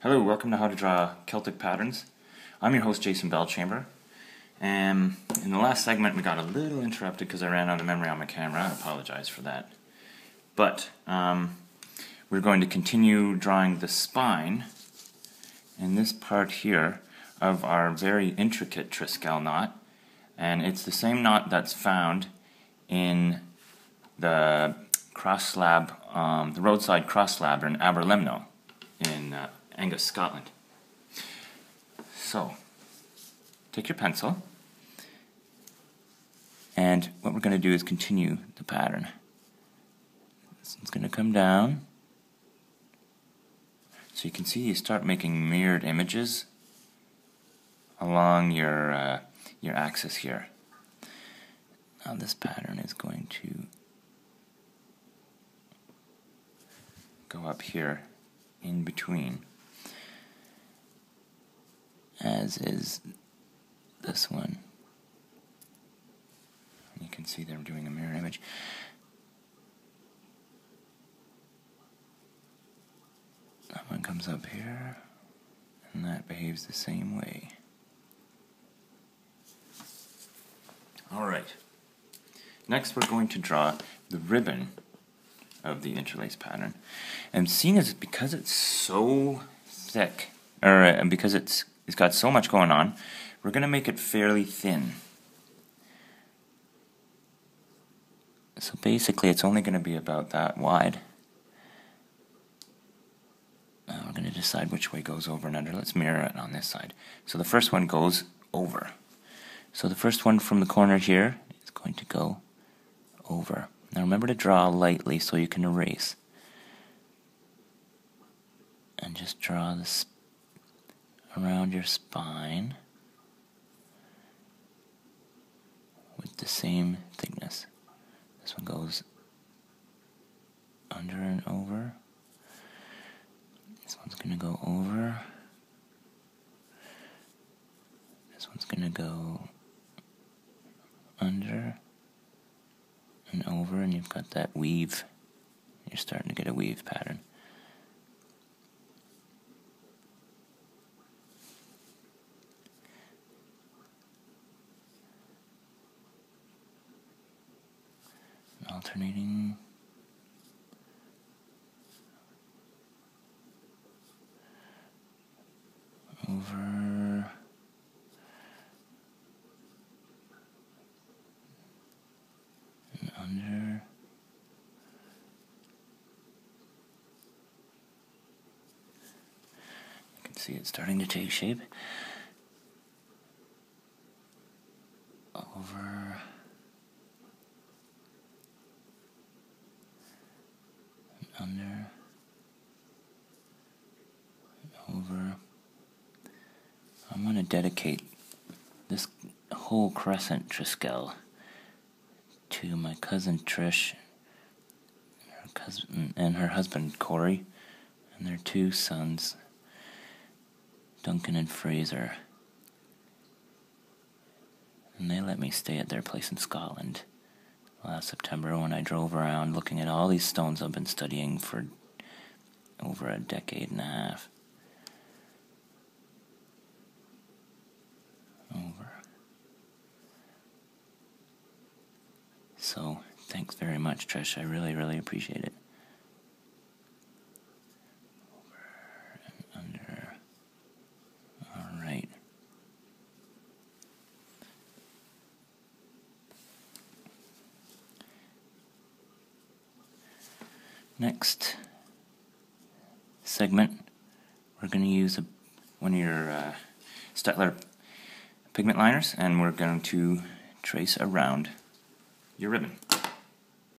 Hello, welcome to How to Draw Celtic Patterns. I'm your host Jason Bellchamber. And in the last segment we got a little interrupted because I ran out of memory on my camera. I apologize for that. But um, we're going to continue drawing the spine in this part here of our very intricate Triskele knot. And it's the same knot that's found in the cross slab, um, the roadside cross slab in Aberlemno Angus, Scotland. So, take your pencil, and what we're going to do is continue the pattern. It's going to come down. So you can see you start making mirrored images along your uh, your axis here. Now this pattern is going to go up here in between as is this one. You can see they're doing a mirror image. That one comes up here, and that behaves the same way. Alright. Next we're going to draw the ribbon of the interlace pattern. And seeing as because it's so thick, or uh, because it's it's got so much going on, we're going to make it fairly thin. So basically it's only going to be about that wide. Now we're going to decide which way goes over and under. Let's mirror it on this side. So the first one goes over. So the first one from the corner here is going to go over. Now remember to draw lightly so you can erase. And just draw this around your spine with the same thickness. This one goes under and over. This one's going to go over. This one's going to go under and over, and you've got that weave. You're starting to get a weave pattern. Alternating. Over. And under. You can see it's starting to take shape. Over. Over. I'm going to dedicate this whole crescent Triskele to my cousin Trish her cousin, and her husband Corey and their two sons, Duncan and Fraser. And they let me stay at their place in Scotland last September when I drove around looking at all these stones I've been studying for over a decade and a half. Over. So, thanks very much, Trish. I really, really appreciate it. Next segment, we're going to use a, one of your uh, pigment liners and we're going to trace around your ribbon.